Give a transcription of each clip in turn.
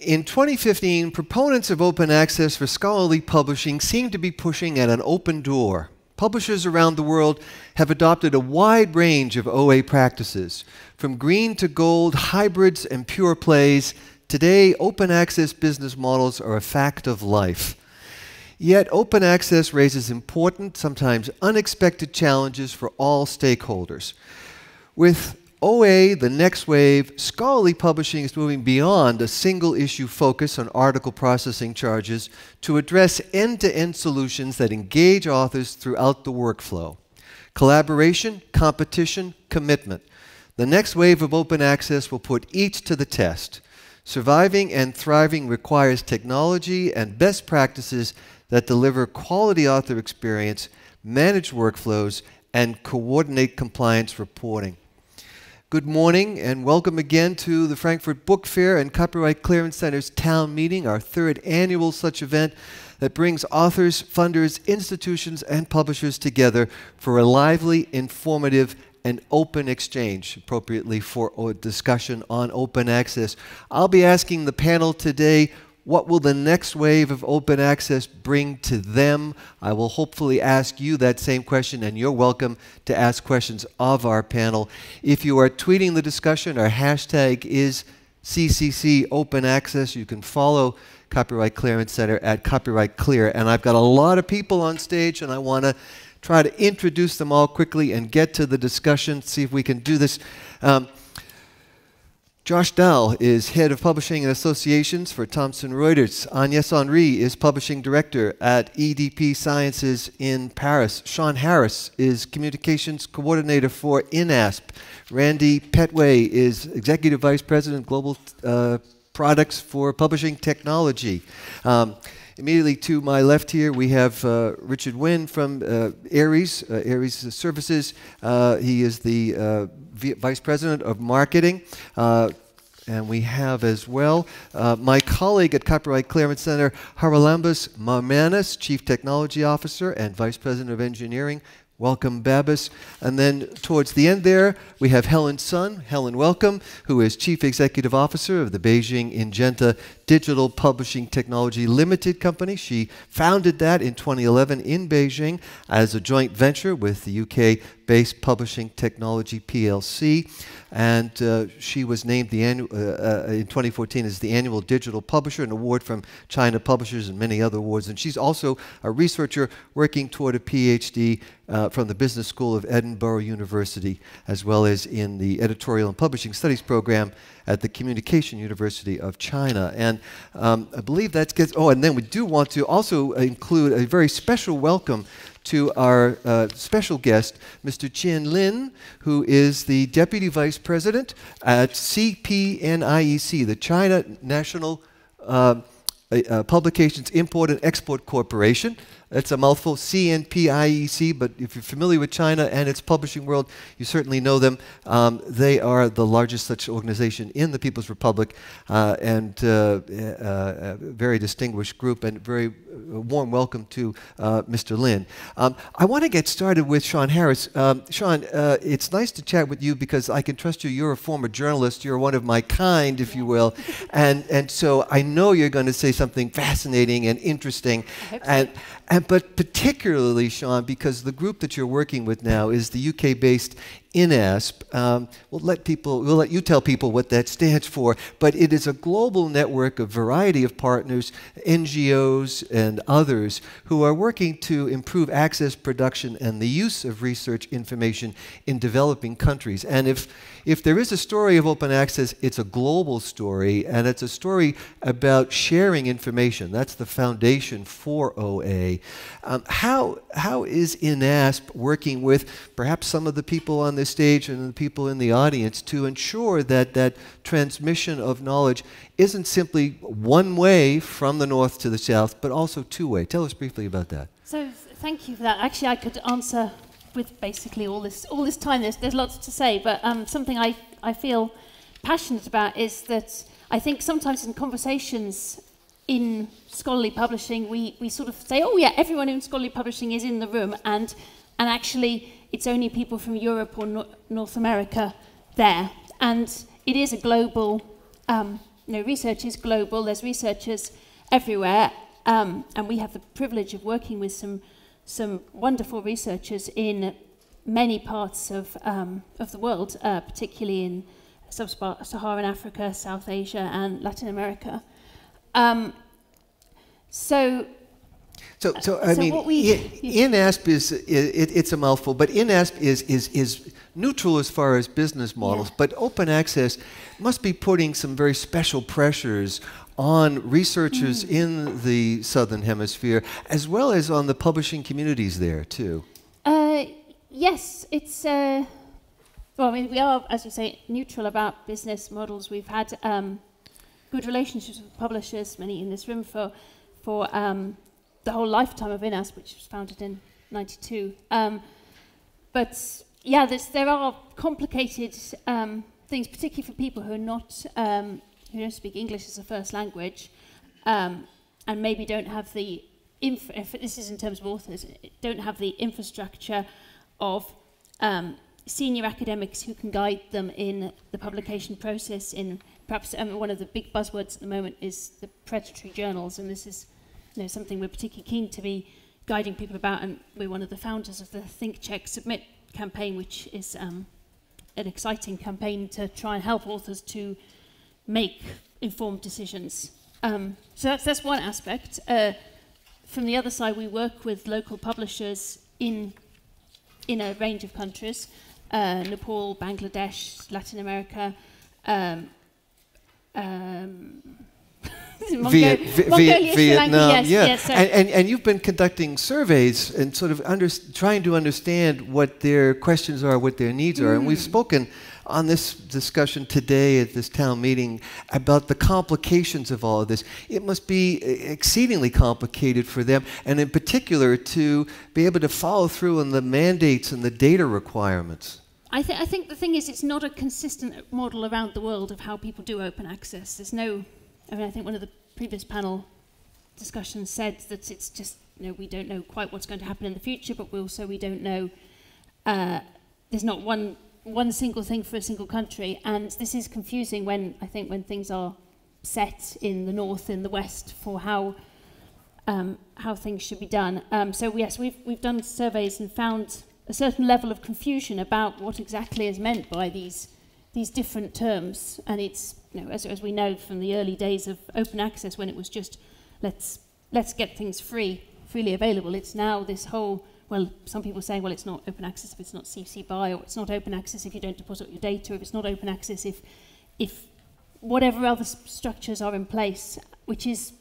in 2015, proponents of open access for scholarly publishing seem to be pushing at an open door. Publishers around the world have adopted a wide range of OA practices, from green to gold, hybrids, and pure plays. Today, open access business models are a fact of life. Yet, open access raises important, sometimes unexpected challenges for all stakeholders. With OA, the next wave, scholarly publishing is moving beyond a single issue focus on article processing charges to address end to end solutions that engage authors throughout the workflow. Collaboration, competition, commitment. The next wave of open access will put each to the test. Surviving and thriving requires technology and best practices that deliver quality author experience, manage workflows, and coordinate compliance reporting. Good morning and welcome again to the Frankfurt Book Fair and Copyright Clearance Center's town meeting, our third annual such event that brings authors, funders, institutions, and publishers together for a lively, informative, and open exchange, appropriately for a discussion on open access. I'll be asking the panel today what will the next wave of open access bring to them? I will hopefully ask you that same question, and you're welcome to ask questions of our panel. If you are tweeting the discussion, our hashtag is CCC Open Access. You can follow Copyright Clearance Center at Copyright Clear. And I've got a lot of people on stage, and I want to try to introduce them all quickly and get to the discussion, see if we can do this. Um, Josh Dahl is Head of Publishing and Associations for Thomson Reuters. Agnès Henri is Publishing Director at EDP Sciences in Paris. Siân Harris is Communications Coordinator for INASP. Randy Petway is Executive Vice President Global uh, Products for Publishing Technology. Um, Immediately to my left here, we have uh, Richard Wynne from uh, Aries, uh, Aries Services. Uh, he is the uh, Vice President of Marketing. Uh, and we have as well my colleague at Copyright Clearance Center, Haralambos Marmanis, Chief Technology Officer and Vice President of Engineering. Welcome, Babis. And then towards the end there, we have Helen Sun. Helen, welcome, who is Chief Executive Officer of the Beijing Ingenta Digital Publishing Technology Limited Company. She founded that in 2011 in Beijing as a joint venture with the UK based Publishing Technology PLC. And uh, she was named the uh, uh, in 2014 as the annual digital publisher, an award from China Publishers, and many other awards. And she's also a researcher working toward a PhD uh, from the Business School of Edinburgh University, as well as in the Editorial and Publishing Studies program at the Communication University of China. And um, I believe that's gets. Oh, and then we do want to also include a very special welcome to our uh, special guest, Mr. Jian Lin, who is the Deputy Vice President at CPNIEC, the China National uh, Publications Import and Export Corporation. That's a mouthful, CNPIEC, but if you're familiar with China and its publishing world, you certainly know them. Um, they are the largest such organization in the People's Republic uh, and uh, uh, a very distinguished group and very uh, warm welcome to uh, Mr. Lin. Um, I want to get started with Siân Harris. Um, Siân, uh, it's nice to chat with you because I can trust you. You're a former journalist. You're one of my kind, if you will. and, and so I know you're going to say something fascinating and interesting. And, and, but particularly, Siân, because the group that you're working with now is the UK based INASP. Um, we'll let people, we'll let you tell people what that stands for, but it is a global network of variety of partners, NGOs and others who are working to improve access, production, and the use of research information in developing countries. And if if there is a story of open access, it's a global story, and it's a story about sharing information. That's the foundation for OA. Um, how, how is INASP working with perhaps some of the people on this stage and the people in the audience to ensure that that transmission of knowledge isn't simply one way from the north to the south, but also two way? Tell us briefly about that. So, thank you for that. Actually, I could answer with basically all this all this time. There's there's lots to say, but um, something I I feel passionate about is that I think sometimes in conversations in scholarly publishing, we we sort of say, oh yeah, everyone in scholarly publishing is in the room, and and actually it's only people from Europe or no North America there, and it is a global um, you know, research is global. There's researchers everywhere, um, and we have the privilege of working with some some wonderful researchers in many parts of um, of the world, uh, particularly in sub-Saharan Africa, South Asia, and Latin America. Um, so so, so I so mean, we, INASP is it, it's a mouthful, but INASP is is is neutral as far as business models. Yeah. But open access must be putting some very special pressures on researchers mm. in the southern hemisphere, as well as on the publishing communities there too. Uh, yes, it's. Uh, well, I mean, we are, as you say, neutral about business models. We've had um, good relationships with publishers, many in this room, for for um, the whole lifetime of INAS, which was founded in 92. Um, but yeah, there are complicated um, things, particularly for people who are not, um, who don't speak English as a first language, um, and maybe don't have the, inf if this is in terms of authors, don't have the infrastructure of um, senior academics who can guide them in the publication process in perhaps um, one of the big buzzwords at the moment is the predatory journals and this is you know, something we're particularly keen to be guiding people about, and we're one of the founders of the Think Check Submit campaign, which is um, an exciting campaign to try and help authors to make informed decisions. Um, so that's, that's one aspect. Uh, from the other side, we work with local publishers in, in a range of countries, uh, Nepal, Bangladesh, Latin America, um, Viet, Vietnam, yes, yeah. Yes, and, and, and, you've been conducting surveys and sort of under, trying to understand what their questions are, what their needs mm. are. And we've mm. spoken on this discussion today at this town meeting about the complications of all of this. It must be exceedingly complicated for them, and in particular to be able to follow through on the mandates and the data requirements. I, th I think the thing is, it's not a consistent model around the world of how people do open access. There's no I mean, I think one of the previous panel discussions said that it's just, you know, we don't know quite what's going to happen in the future, but we also we don't know, uh, there's not one, one single thing for a single country. And this is confusing when, I think, when things are set in the north, in the west, for how, um, how things should be done. Um, so yes, we've, we've done surveys and found a certain level of confusion about what exactly is meant by these, these different terms. And it's you know, as, as we know from the early days of open access when it was just let's, let's get things free, freely available, it's now this whole, well, some people saying, well, it's not open access if it's not CC BY, or it's not open access if you don't deposit your data, if it's not open access if, if whatever other structures are in place, which is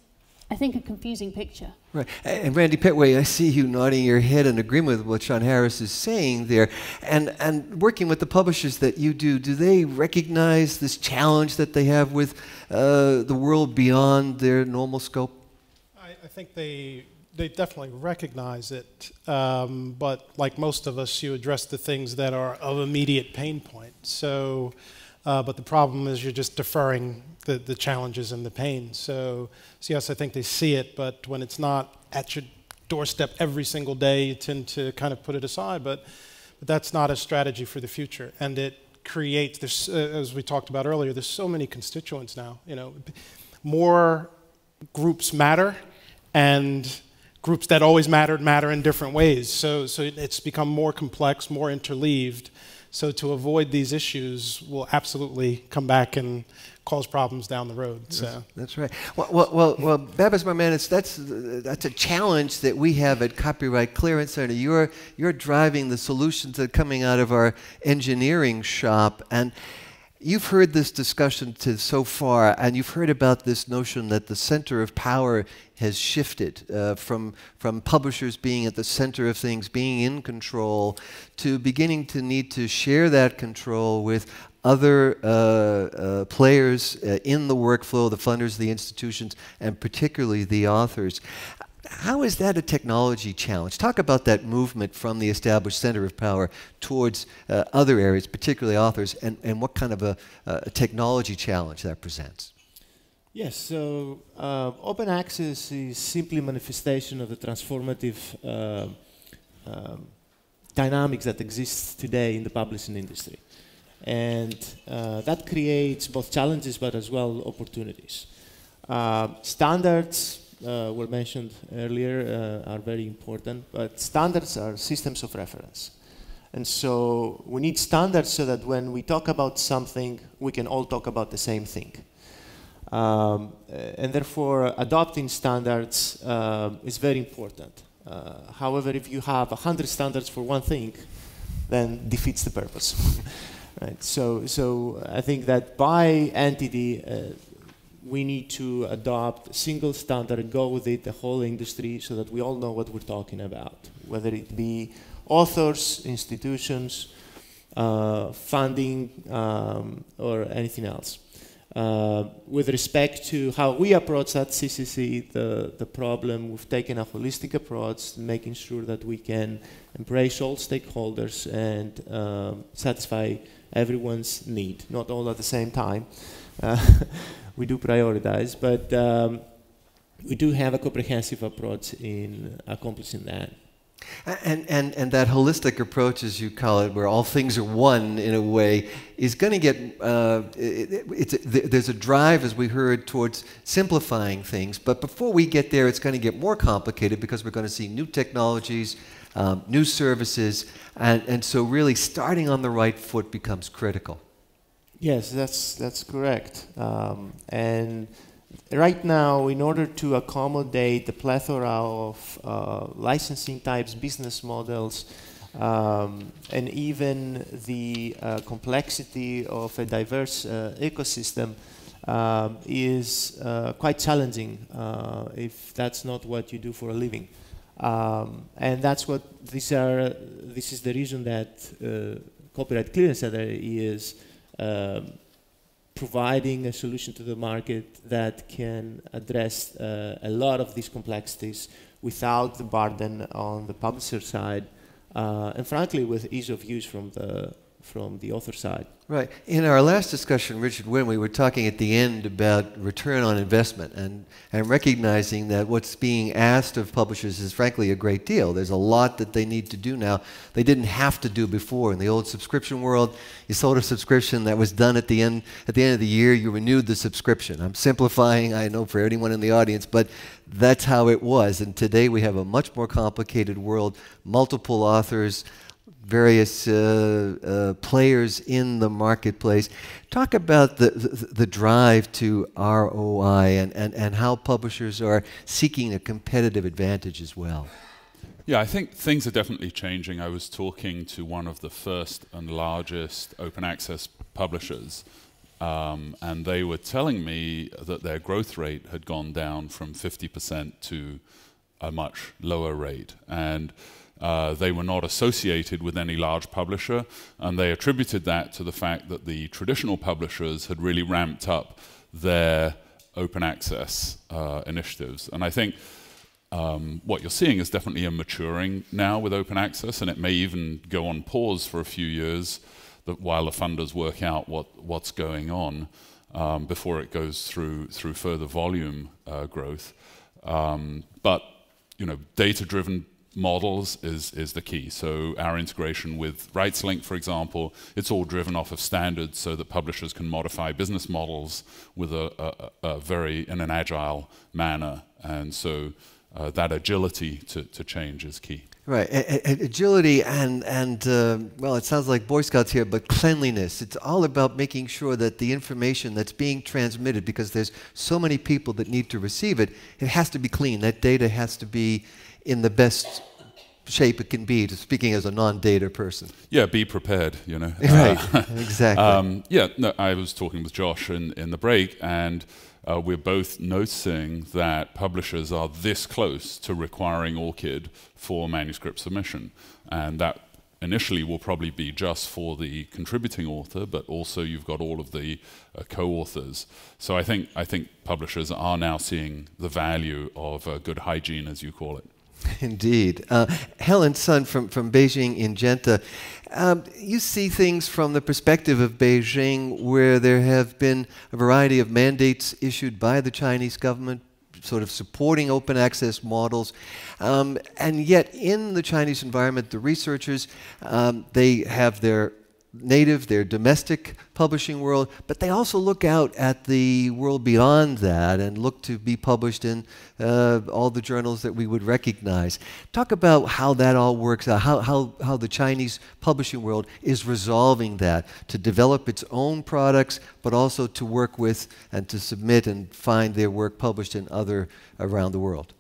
I think, a confusing picture. Right. And Randy Petway, I see you nodding your head in agreement with what Siân Harris is saying there. And, and working with the publishers that you do, do they recognize this challenge that they have with uh, the world beyond their normal scope? I, I think they, they definitely recognize it. Um, but like most of us, you address the things that are of immediate pain point. So, uh, but the problem is you're just deferring the, the challenges and the pain. So, so, yes, I think they see it, but when it's not at your doorstep every single day, you tend to kind of put it aside. But, but that's not a strategy for the future. And it creates, this, uh, as we talked about earlier, there's so many constituents now. You know, more groups matter, and groups that always mattered matter in different ways. So, so it's become more complex, more interleaved. So to avoid these issues, we'll absolutely come back and cause problems down the road. So that's, that's right. Well, well, well, well Babis, my man, it's, that's that's a challenge that we have at Copyright Clearance Center. You're you're driving the solutions that are coming out of our engineering shop, and you've heard this discussion to so far, and you've heard about this notion that the center of power has shifted uh, from, from publishers being at the center of things, being in control, to beginning to need to share that control with other uh, uh, players uh, in the workflow, the funders, the institutions, and particularly the authors. How is that a technology challenge? Talk about that movement from the established center of power towards uh, other areas, particularly authors, and, and what kind of a, a technology challenge that presents. Yes, so uh, open access is simply manifestation of the transformative uh, um, dynamics that exist today in the publishing industry. And uh, that creates both challenges but as well opportunities. Uh, standards were mentioned earlier uh, are very important, but standards are systems of reference. And so we need standards so that when we talk about something, we can all talk about the same thing. Um, and therefore, adopting standards uh, is very important. Uh, however, if you have 100 standards for one thing, then defeats the purpose. right? So, so I think that by entity, uh, we need to adopt a single standard and go with it, the whole industry, so that we all know what we're talking about, whether it be authors, institutions, uh, funding, um, or anything else. Uh, with respect to how we approach at CCC, the, the problem, we've taken a holistic approach, making sure that we can embrace all stakeholders and um, satisfy everyone's need, not all at the same time. Uh, we do prioritize, but um, we do have a comprehensive approach in accomplishing that. And, and, and that holistic approach, as you call it, where all things are one in a way, is going to get, uh, it, it's, there's a drive, as we heard, towards simplifying things. But before we get there, it's going to get more complicated because we're going to see new technologies, um, new services, and, and so really starting on the right foot becomes critical. Yes, that's, that's correct. Um, and right now, in order to accommodate the plethora of uh, licensing types, business models, um, and even the uh, complexity of a diverse uh, ecosystem um, is uh, quite challenging uh, if that's not what you do for a living. Um, and that's what these are. This is the reason that uh, copyright clearance is um, providing a solution to the market that can address uh, a lot of these complexities without the burden on the publisher side, uh, and frankly, with ease of use from the from the author side. Right. In our last discussion, Richard Wynne, we were talking at the end about return on investment and, and recognizing that what's being asked of publishers is frankly a great deal. There's a lot that they need to do now they didn't have to do before. In the old subscription world, you sold a subscription that was done at the end at the end of the year, you renewed the subscription. I'm simplifying, I know for anyone in the audience, but that's how it was. And today we have a much more complicated world, multiple authors, various uh, uh, players in the marketplace. Talk about the, the, the, drive to ROI and, and, and how publishers are seeking a competitive advantage as well. Yeah, I think things are definitely changing. I was talking to one of the first and largest open access publishers, um, and they were telling me that their growth rate had gone down from 50% to a much lower rate. And uh, they were not associated with any large publisher, and they attributed that to the fact that the traditional publishers had really ramped up their open access uh, initiatives. And I think um, what you're seeing is definitely a maturing now with open access, and it may even go on pause for a few years while the funders work out what, what's going on um, before it goes through, through further volume uh, growth. Um, but you know, data-driven models is, is the key. So our integration with RightsLink, for example, it's all driven off of standards so that publishers can modify business models with a, a, a very, in an agile manner. And so uh, that agility to, to change is key. Right, a- agility and and uh, well, it sounds like Boy Scouts here, but cleanliness. It's all about making sure that the information that's being transmitted, because there's so many people that need to receive it, it has to be clean. That data has to be in the best shape it can be, to speaking as a non-data person. Yeah, be prepared, you know. Right, uh, exactly. Um, yeah, no, I was talking with Josh in, in the break, and uh, we're both noticing that publishers are this close to requiring ORCID for manuscript submission. And that initially will probably be just for the contributing author, but also you've got all of the uh, co-authors. So I think, I think publishers are now seeing the value of uh, good hygiene, as you call it. Indeed. Uh, Helen Sun from, from Beijing Ingenta, um, you see things from the perspective of Beijing where there have been a variety of mandates issued by the Chinese government sort of supporting open access models. Um, and yet in the Chinese environment, the researchers, um, they have their native, their domestic publishing world, but they also look out at the world beyond that and look to be published in uh, all the journals that we would recognize. Talk about how that all works out, how, how, how the Chinese publishing world is resolving that to develop its own products, but also to work with and to submit and find their work published in other around the world.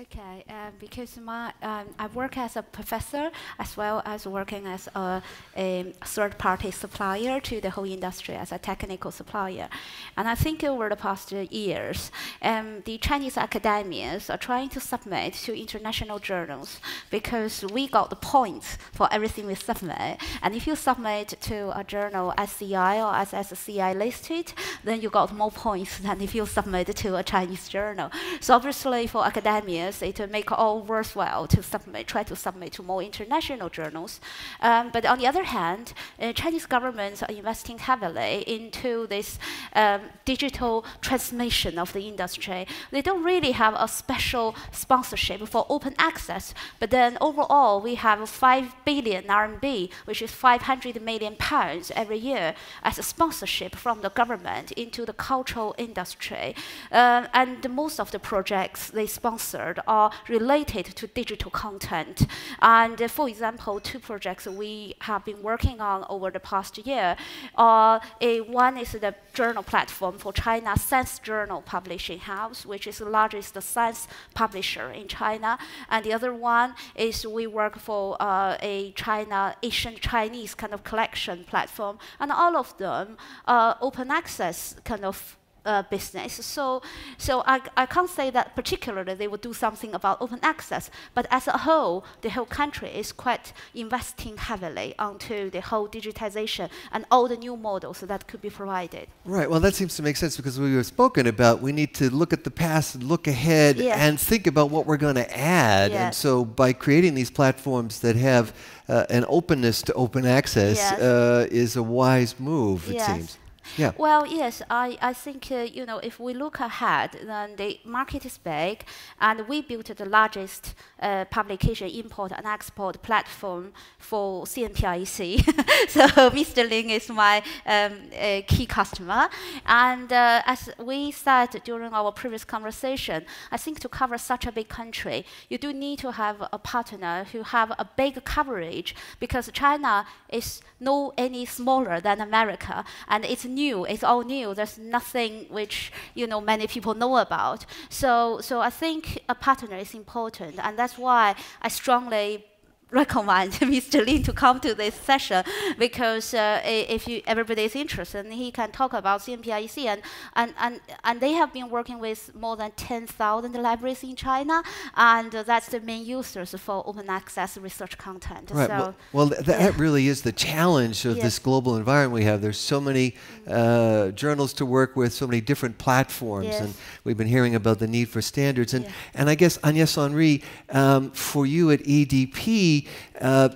Okay, uh, because my um, I work as a professor as well as working as a, a third-party supplier to the whole industry as a technical supplier, and I think over the past years, um, the Chinese academics are trying to submit to international journals because we got the points for everything we submit, and if you submit to a journal SCI or SSCI listed, then you got more points than if you submit to a Chinese journal. So obviously for academia it to make all worthwhile to submit, try to submit to more international journals. Um, but on the other hand, uh, Chinese governments are investing heavily into this um, digital transmission of the industry. They don't really have a special sponsorship for open access, but then overall we have 5 billion RMB, which is 500 million pounds every year as a sponsorship from the government into the cultural industry. Uh, and most of the projects they sponsored are related to digital content. And uh, for example, two projects we have been working on over the past year. Uh, a, one is the journal platform for China Science Journal Publishing House, which is the largest science publisher in China. And the other one is we work for uh, a China Asian Chinese kind of collection platform. And all of them are open access kind of uh, business. So, so I, I can't say that particularly they will do something about open access, but as a whole, the whole country is quite investing heavily onto the whole digitization and all the new models that could be provided. Right. Well, that seems to make sense because we were spoken about. We need to look at the past, look ahead, Yes. and think about what we're going to add. And so, by creating these platforms that have uh, an openness to open access, Yes. uh, is a wise move. It Yes. seems. Yeah. Well, yes, I, I think, uh, you know, if we look ahead, then the market is big, and we built the largest uh, publication import and export platform for CNPIEC. so Mr. Ling is my um, uh, key customer. And uh, as we said during our previous conversation, I think to cover such a big country, you do need to have a partner who have a big coverage because China is no any smaller than America, and it's new. It's all new. There's nothing which you know many people know about. So, so I think a partner is important, and that's why I strongly recommend Mr. Lin to come to this session because uh, if you, everybody is interested, he can talk about CNPIEC and, and, and, and they have been working with more than 10,000 libraries in China and uh, that's the main users for open access research content. Right. So, well, well th- that really is the challenge of Yes. this global environment we have. There's so many uh, journals to work with, so many different platforms, Yes. and we've been hearing about the need for standards. And Yeah. and I guess Agnès Henri, um, for you at EDP. Uh,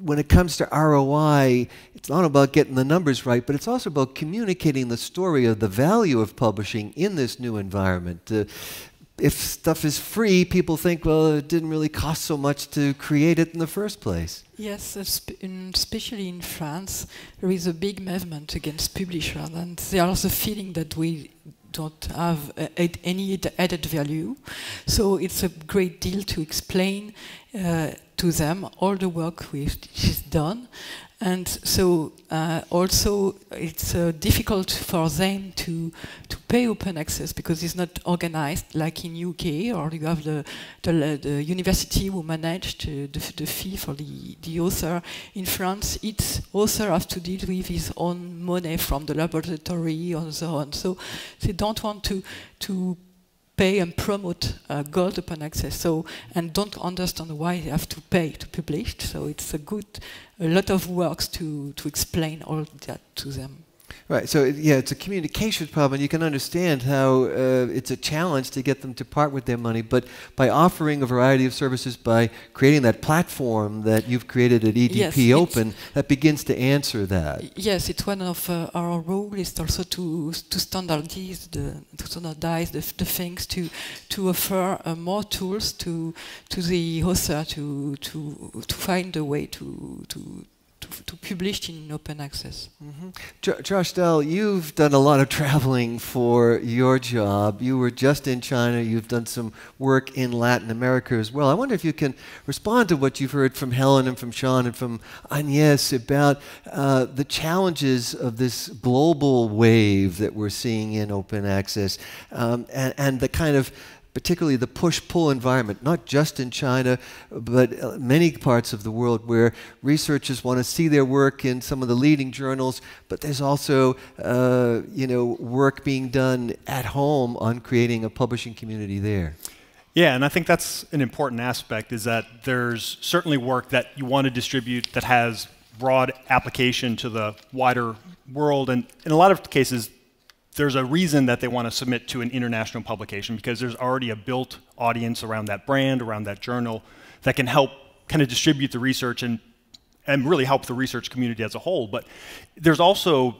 when it comes to ROI, it's not about getting the numbers right, but it's also about communicating the story of the value of publishing in this new environment. Uh, if stuff is free, people think, well, it didn't really cost so much to create it in the first place. Yes, especially in France, there is a big movement against publishers, and there's a feeling that we don't have uh, any ad- added value. So it's a great deal to explain uh, to them all the work which is done. And so uh, also it's uh, difficult for them to to pay open access because it's not organized like in UK or you have the the, the university who manage the, the fee for the, the author. In France, each author has to deal with his own money from the laboratory and so on. So they don't want to to pay and promote uh, gold open access. So and don't understand why they have to pay to publish. So it's a good a lot of works to to explain all that to them. Right. So it- yeah, it's a communications problem. You can understand how uh, it's a challenge to get them to part with their money, but by offering a variety of services, by creating that platform that you've created at EDP Yes, Open, that begins to answer that. Yes, it's one of uh, our role is also to to standardize the to standardize the, the things to to offer uh, more tools to to the author to to to find a way to to to publish in open access. Jo- Josh Dahl, you've done a lot of traveling for your job. You were just in China. You've done some work in Latin America as well. I wonder if you can respond to what you've heard from Helen and from Siân and from Agnès about uh, the challenges of this global wave that we're seeing in open access um, and, and the kind of particularly the push-pull environment, not just in China, but uh, many parts of the world where researchers want to see their work in some of the leading journals, but there's also, uh, you know, work being done at home on creating a publishing community there. Yeah, and I think that's an important aspect is that there's certainly work that you want to distribute that has broad application to the wider world. And in a lot of cases, there's a reason that they want to submit to an international publication because there's already a built audience around that brand, around that journal, that can help kind of distribute the research and, and really help the research community as a whole. But there's also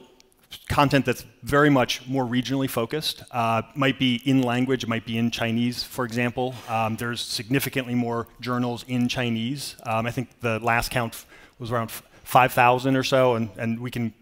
content that's very much more regionally focused. Uh, might be in language, it might be in Chinese, for example. Um, there's significantly more journals in Chinese. Um, I think the last count was around 5,000 or so, and, and we can,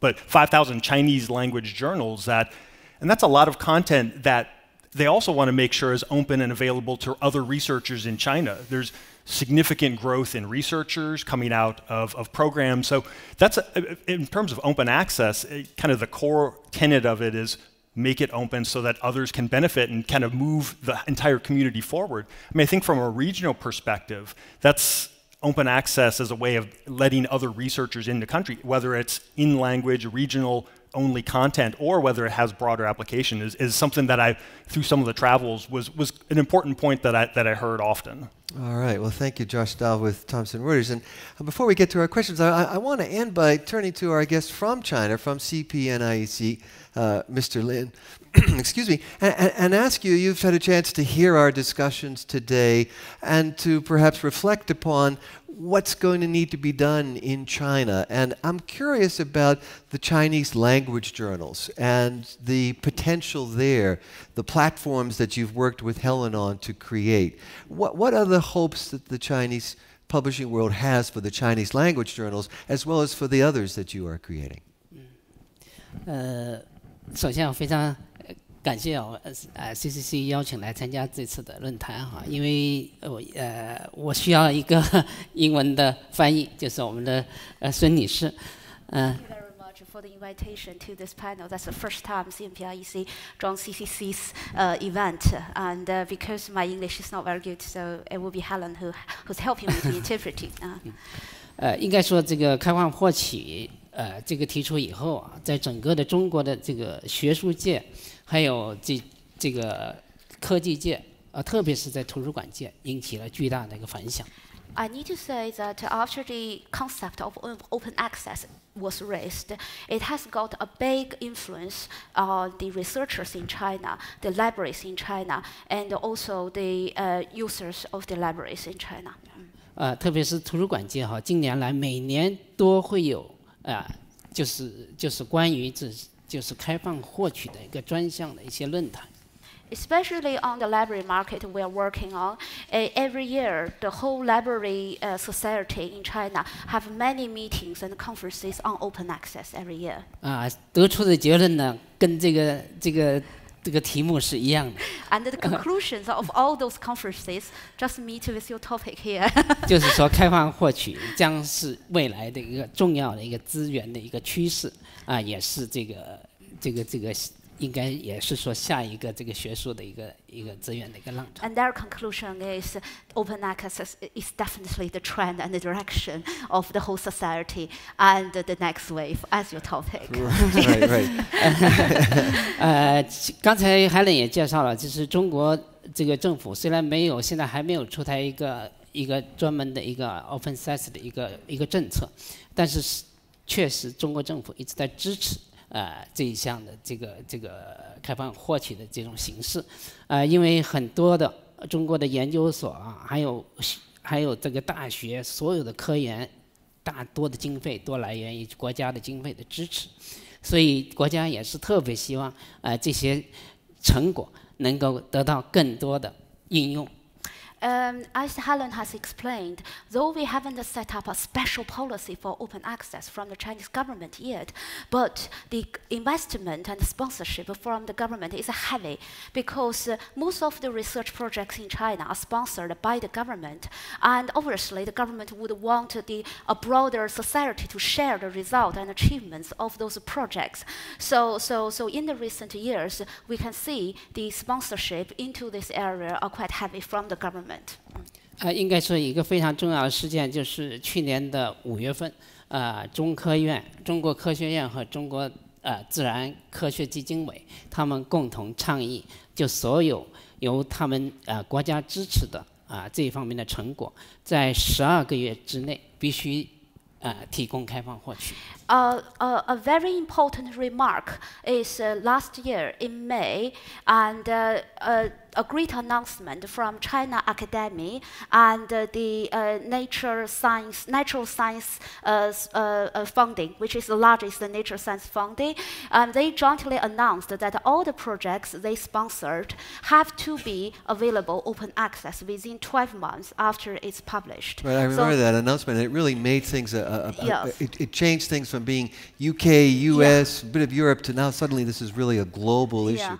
but 5,000 Chinese language journals that, and that's a lot of content that they also want to make sure is open and available to other researchers in China. There's significant growth in researchers coming out of, of programs. So that's, a, in terms of open access, it, kind of the core tenet of it is make it open so that others can benefit and kind of move the entire community forward. I mean, I think from a regional perspective, that's open access as a way of letting other researchers in the country, whether it's in language, regional only content, or whether it has broader application, is, is something that I, through some of the travels, was, was an important point that I, that I heard often. All right. Well, thank you, Josh Dahl with Thomson Reuters. And uh, before we get to our questions, I, I want to end by turning to our guest from China, from CPNIEC, uh, Mr. Lin. Excuse me, and, and ask you. You've had a chance to hear our discussions today, and to perhaps reflect upon what's going to need to be done in China. And I'm curious about the Chinese language journals and the potential there, the platforms that you've worked with Helen on to create. What, what are the hopes that the Chinese publishing world has for the Chinese language journals, as well as for the others that you are creating? 呃，首先我非常 感谢我呃 CCC 邀请来参加这次的论坛哈，因为我呃我需要一个英文的翻译，就是我们的呃孙女士，嗯、Thank you very much for the invitation to this panel. That's the first time CMPIEC joined CCC's uh, event, and uh, because my English is not very good, so it will be Helen who who's helping me to interpret it. Uh. 呃，应该说这个开放获取，呃，这个提出以后啊，在整个的中国的这个学术界，还有这这个科技界，呃，特别是在图书馆界，引起了巨大的一个反响。 I need to say that after the concept of o- open access was raised, it has got a big influence on the researchers in China, the libraries in China, and also the uh, users of the libraries in China. 呃，特别是图书馆界哈，近年来每年都会有啊、就是就是关于这 就是开放获取的一个专项的一些论坛。Especially on the library market we are working on, uh, every year the whole library uh, society in China have many meetings and conferences on open access every year. 啊，得出的结论呢，跟这个这个这个题目是一样的，And the conclusions of all those conferences just meet with your topic here. 就是说开放获取将是未来的一个重要的一个资源的一个趋势啊，也是这个这个这个应该也是说下一个这个学术的一个一个资源的一个浪潮。And their conclusion is open access is definitely the trend and the direction of the whole society and the next wave as your topic. right, right. 呃，刚才海伦也介绍了，就是中国这个政府虽然没有现在还没有出台一个一个专门的一个 open access 的一个一个政策，但是是确实中国政府一直在支持呃这一项的这个这个开放获取的这种形式，呃，因为很多的中国的研究所啊，还有还有这个大学所有的科研，大多的经费都来源于国家的经费的支持。所以国家也是特别希望，呃，这些成果能够得到更多的应用。Um, as Helen has explained, though we haven't set up a special policy for open access from the Chinese government yet, but the investment and sponsorship from the government is heavy because uh, most of the research projects in China are sponsored by the government, and obviously the government would want the a broader society to share the result and achievements of those projects. So, so, so in the recent years, we can see the sponsorship into this area are quite heavy from the government. 呃，应该说一个非常重要的事件就是去年的五月份，呃，中科院、中国科学院和中国呃自然科学基金委他们共同倡议，就所有由他们呃国家支持的啊、这一方面的成果，在十二个月之内必须呃提供开放获取。Uh, uh, a very important remark is uh, last year in May, and uh, uh, a great announcement from China Academy and uh, the uh, Nature Science, Natural Science uh, uh, uh, funding, which is the largest nature science funding. Um, they jointly announced that all the projects they sponsored have to be available open access within 12 months after it's published. Right, I So- remember that announcement. It really made things. A, a, a- Yes. it, it changed things from being UK, US, a bit of Europe to now suddenly this is really a global Yeah. issue.